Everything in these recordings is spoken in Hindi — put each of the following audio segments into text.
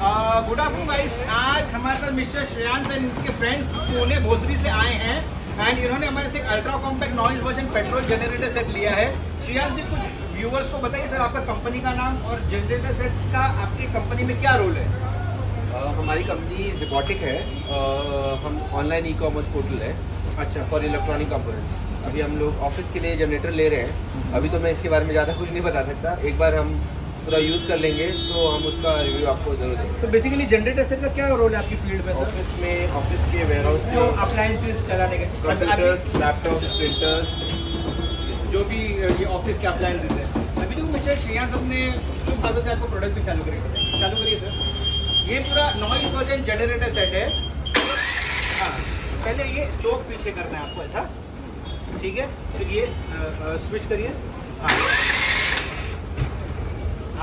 Good afternoon guys. आज हमारे पास मिस्टर श्रेयांश एंड इनके फ्रेंड्स पुणे भोसरी से आए हैं। एंड इन्होंने हमारे से एक ultra compact noise version petrol generator set लिया है। श्रेयांश जी कुछ व्यूवर्स को बताइए सर आपका कंपनी का नाम और जनरेटर सेट का आपकी कंपनी में क्या रोल है? uh, हमारी कंपनी जिबॉटिक है। uh, हम ऑनलाइन ई कॉमर्स पोर्टल है। अच्छा। फॉर इलेक्ट्रॉनिक कंपोनेंट अभी हम लोग ऑफ़िस के लिए जनरेटर ले रहे हैं। अभी तो मैं इसके बारे में ज़्यादा कुछ नहीं बता सकता। एक बार हम पूरा यूज़ कर लेंगे तो हम उसका रिव्यू आपको ज़रूर देंगे। तो बेसिकली जनरेटर सेट का क्या रोल है आपकी फ़ील्ड में ऑफ़िस में ऑफ़िस के वेयर हाउस जो अप्लायंसेस चलाने के कंप्यूटर्स लैपटॉप प्रिंटर्स जो भी ये ऑफ़िस के अप्लायंसेस है। अभी जो मिस्टर श्रेयांश अपने शुभ हाथों से आपको प्रोडक्ट भी चालू करेंगे चालू करिए सर ये पूरा नॉइज़ वर्जन जनरेटर सेट है। हाँ पहले ये चौक पीछे करना है आपको ऐसा। ठीक है? फिर ये स्विच करिए। हाँ।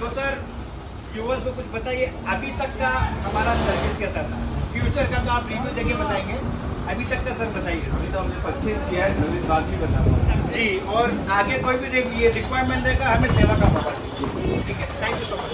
तो सर व्यूवर्स को कुछ बताइए अभी तक का हमारा सर्विस कैसा था? फ्यूचर का तो आप रिव्यू देके बताएँगे। अभी तक का सर बताइए। अभी तो हमने परचेज किया है सर्विस बाद में बताऊँगा। जी और आगे कोई भी ये रिक्वायरमेंट रहेगा हमें सेवा का मौका ठीक है थैंक यू सो मच